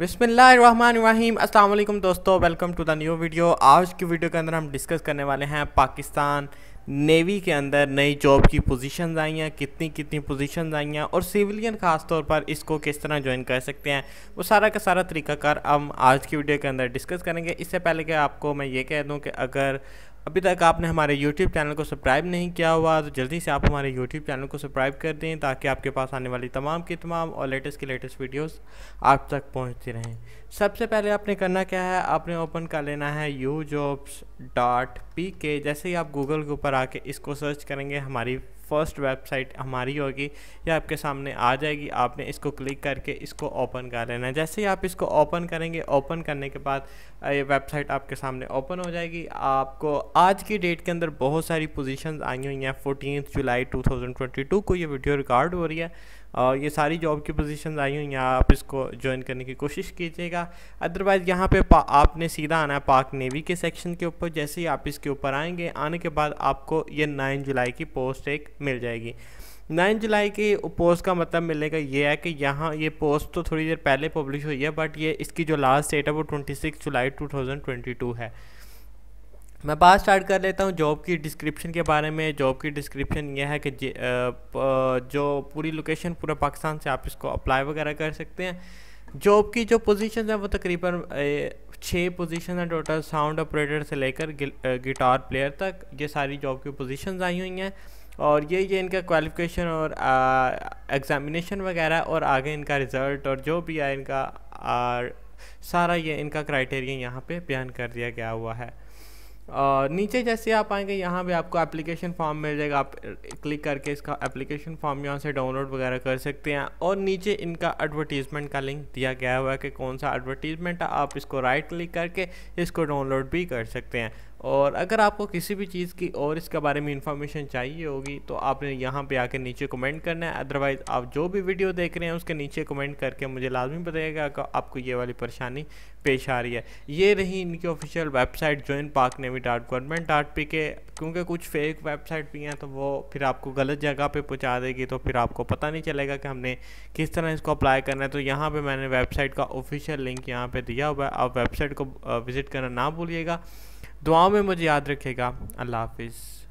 बिसमीम अल्लाम दोस्तों, welcome to the new video. आज की वीडियो के अंदर हम डिस्कस करने वाले हैं पाकिस्तान नेवी के अंदर नई जॉब की पोजीशंस आई हैं कितनी कितनी पोजीशंस आई हैं और सिविलियन ख़ास तौर पर इसको किस तरह ज्वाइन कर सकते हैं, वो सारा का सारा तरीकाकार हम आज की वीडियो के अंदर डिस्कस करेंगे। इससे पहले कि आपको मैं ये कह दूँ कि अगर अभी तक आपने हमारे YouTube चैनल को सब्सक्राइब नहीं किया हुआ तो जल्दी से आप हमारे YouTube चैनल को सब्सक्राइब कर दें ताकि आपके पास आने वाली तमाम की तमाम और लेटेस्ट के लेटेस्ट वीडियोस आप तक पहुँचती रहें। सबसे पहले आपने करना क्या है? आपने ओपन कर लेना है यू जॉब्स डॉट पी के जैसे ही आप गूगल के ऊपर आके इसको सर्च करेंगे, हमारी फ़र्स्ट वेबसाइट हमारी होगी, या आपके सामने आ जाएगी। आपने इसको क्लिक करके इसको ओपन कर लेना है। जैसे ही आप इसको ओपन करेंगे ओपन करने के बाद ये वेबसाइट आपके सामने ओपन हो जाएगी। आपको आज की डेट के अंदर बहुत सारी पोजीशंस आई हुई हैं। फोर्टीन जुलाई 2022 को ये वीडियो रिकॉर्ड हो रही है। और ये सारी जॉब की पोजीशन आई हुई हैं, आप इसको ज्वाइन करने की कोशिश कीजिएगा। अदरवाइज़ यहाँ पे आपने सीधा आना है पाक नेवी के सेक्शन के ऊपर। जैसे ही आप इसके ऊपर आएँगे, आने के बाद आपको ये नाइन जुलाई की पोस्ट एक मिल जाएगी। नाइन जुलाई की पोस्ट का मतलब मिलेगा ये है कि यहाँ ये पोस्ट तो थोड़ी देर पहले पब्लिश हुई है बट ये इसकी जो लास्ट डेट है वो ट्वेंटी सिक्स जुलाई टू थाउज़ेंड ट्वेंटी टू है। मैं बात स्टार्ट कर लेता हूँ जॉब की डिस्क्रिप्शन के बारे में। जॉब की डिस्क्रिप्शन यह है कि जो पूरी लोकेशन पूरा पाकिस्तान से आप इसको अप्लाई वगैरह कर सकते हैं। जॉब की जो पोजीशन है वो तकरीबन छः पोजीशन है टोटल साउंड ऑपरेटर से लेकर गिटार प्लेयर तक। ये सारी जॉब की पोजीशन आई हुई हैं और ये ये इनका क्वालिफिकेशन और एग्ज़ामिनेशन वगैरह और आगे इनका रिज़ल्ट और जो भी है इनका आ, सारा ये इनका क्राइटेरिया यहाँ पे बयान कर दिया गया हुआ है। और नीचे जैसे आप आएँगे, यहाँ पे आपको एप्लीकेशन फॉर्म मिल जाएगा। आप क्लिक करके इसका एप्लीकेशन फॉर्म यहाँ से डाउनलोड वगैरह कर सकते हैं। और नीचे इनका एडवर्टीज़मेंट का लिंक दिया गया हुआ है कि कौन सा एडवर्टीज़मेंट है, आप इसको राइट क्लिक करके इसको डाउनलोड भी कर सकते हैं। और अगर आपको किसी भी चीज़ की और इसके बारे में इंफॉर्मेशन चाहिए होगी तो आपने यहाँ पे आके नीचे कमेंट करना है। अदरवाइज़ आप जो भी वीडियो देख रहे हैं, उसके नीचे कमेंट करके मुझे लाजमी बताइएगा कि आपको ये वाली परेशानी पेश आ रही है। ये रही इनकी official website join Pak navy dot government dot P K क्योंकि कुछ फेक वेबसाइट भी हैं तो वो फिर आपको गलत जगह पे पहुँचा देगी तो फिर आपको पता नहीं चलेगा कि हमने किस तरह इसको अप्लाई करना है। तो यहाँ पे मैंने वेबसाइट का ऑफिशियल लिंक यहाँ पे दिया हुआ है। आप वेबसाइट को विज़िट करना ना भूलिएगा। दुआओं में मुझे याद रखेगा। अल्लाह हाफिज़।